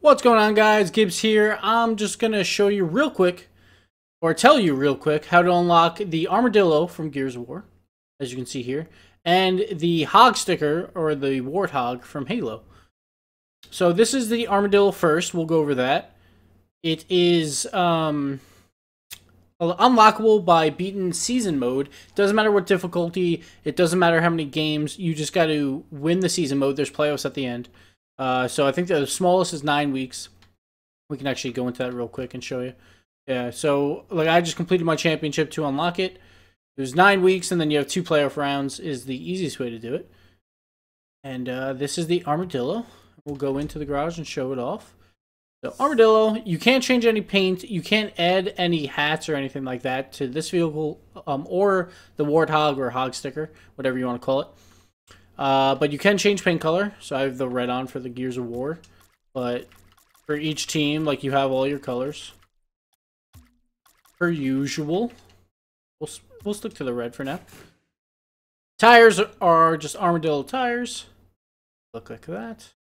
What's going on guys? Gibbs here. I'm just going to show you real quick, or tell you real quick, how to unlock the Armadillo from Gears of War, as you can see here, and the Hog sticker, or the Warthog from Halo. So this is the Armadillo first, we'll go over that. It is um, unlockable by beaten season mode. Doesn't matter what difficulty, it doesn't matter how many games, you just got to win the season mode. There's playoffs at the end. Uh, so I think the smallest is nine weeks. We can actually go into that real quick and show you. Yeah, so like I just completed my championship to unlock it. It was nine weeks, and then you have two playoff rounds. Is the easiest way to do it. And uh, this is the armadillo. We'll go into the garage and show it off. So armadillo, you can't change any paint. You can't add any hats or anything like that to this vehicle, um, or the warthog or hog sticker, whatever you want to call it. Uh, but you can change paint color. So I have the red on for the Gears of War. But for each team, like you have all your colors. Per usual. We'll, we'll stick to the red for now. Tires are just Armadillo tires. Look like that.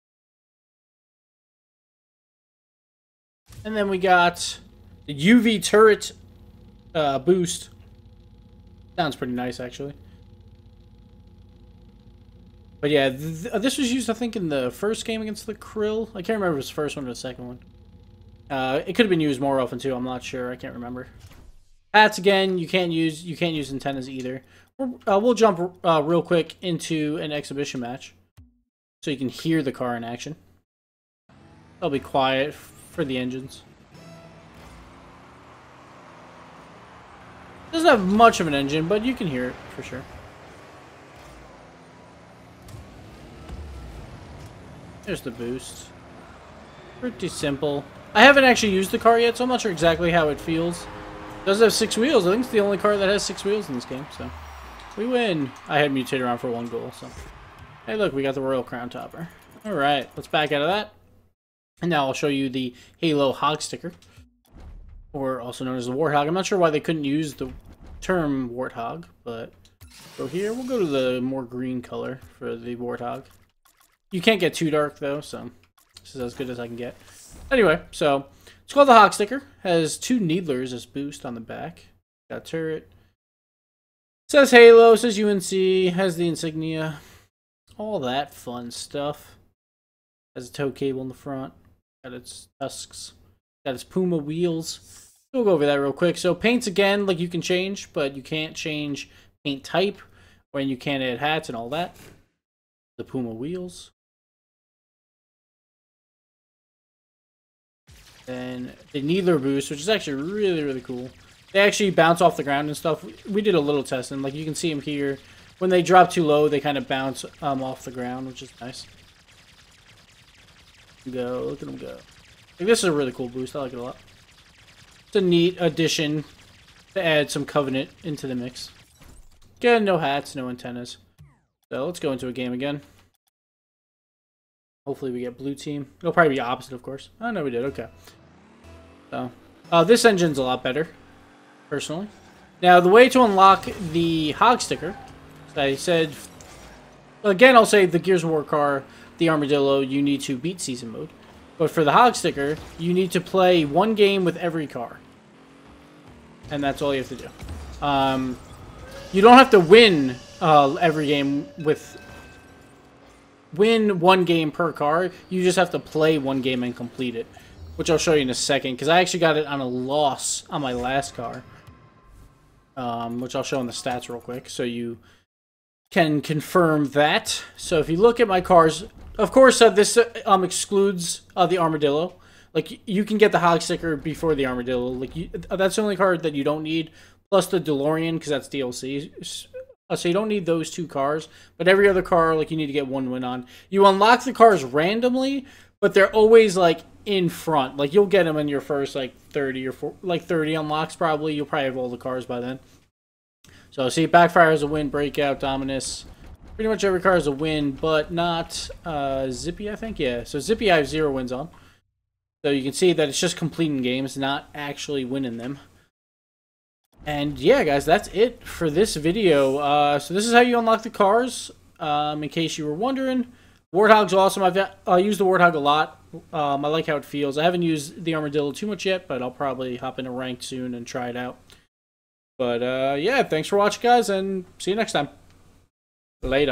And then we got the UV turret uh, boost. Sounds pretty nice, actually. But yeah, th uh, this was used, I think, in the first game against the Kryll. I can't remember if it was the first one or the second one. Uh, it could have been used more often too. I'm not sure. I can't remember. Hats again. You can't use you can't use antennas either. Uh, we'll jump uh, real quick into an exhibition match, so you can hear the car in action. I'll be quiet for the engines. Doesn't have much of an engine, but you can hear it for sure. There's the boost. Pretty simple. I haven't actually used the car yet, so I'm not sure exactly how it feels. It does have six wheels. I think it's the only car that has six wheels in this game, so. We win. I had mutated around for one goal, so. Hey, look, we got the Royal Crown Topper. Alright, let's back out of that. And now I'll show you the Halo Hog sticker. Or also known as the Warthog. I'm not sure why they couldn't use the term Warthog, but... So here, we'll go to the more green color for the Warthog. You can't get too dark, though, so this is as good as I can get. Anyway, so it's called the Hog Sticker. Has two Needlers as boost on the back. Got turret. Says Halo, says UNC, has the insignia. All that fun stuff. Has a tow cable in the front. Got its tusks. Got its Puma wheels. We'll go over that real quick. So paints again, like you can change, but you can't change paint type. When you can't add hats and all that. The Puma wheels. And the Needler boost, which is actually really, really cool. They actually bounce off the ground and stuff. We did a little test, and Like, you can see them here. When they drop too low, they kind of bounce um, off the ground, which is nice. Go. Look at them go. Like, this is a really cool boost. I like it a lot. It's a neat addition to add some Covenant into the mix. Again, no hats, no antennas. So, let's go into a game again. Hopefully we get blue team. It'll probably be opposite, of course. Oh, no, we did. Okay. So, uh, this engine's a lot better, personally. Now, the way to unlock the hog sticker, I said, again, I'll say the Gears of War car, the Armadillo, you need to beat season mode. But for the hog sticker, you need to play one game with every car. And that's all you have to do. Um, you don't have to win uh, every game with win one game per car. You just have to play one game and complete it. Which I'll show you in a second, because I actually got it on a loss on my last car. Um, which I'll show in the stats real quick, so you can confirm that. So if you look at my cars, of course, uh, this uh, um, excludes uh, the Armadillo. Like, you can get the Hog sticker before the Armadillo. Like, you, uh, that's the only card that you don't need. Plus the DeLorean, because that's DLC. Uh, so you don't need those two cars, but every other car, like you need to get one win on. You unlock the cars randomly, but they're always like in front. Like you'll get them in your first like 30 or 40, like 30 unlocks probably. You'll probably have all the cars by then. So see, Backfire is a win, Breakout, Dominus. Pretty much every car is a win, but not uh, Zippy, I think. Yeah, so Zippy I have zero wins on. So you can see that it's just completing games, not actually winning them. And yeah, guys, that's it for this video. Uh, so this is how you unlock the cars, um, in case you were wondering. Warthog's awesome. I've uh, used the Warthog a lot. Um, I like how it feels. I haven't used the Armadillo too much yet, but I'll probably hop into ranked soon and try it out. But uh, yeah, thanks for watching, guys, and see you next time. Later.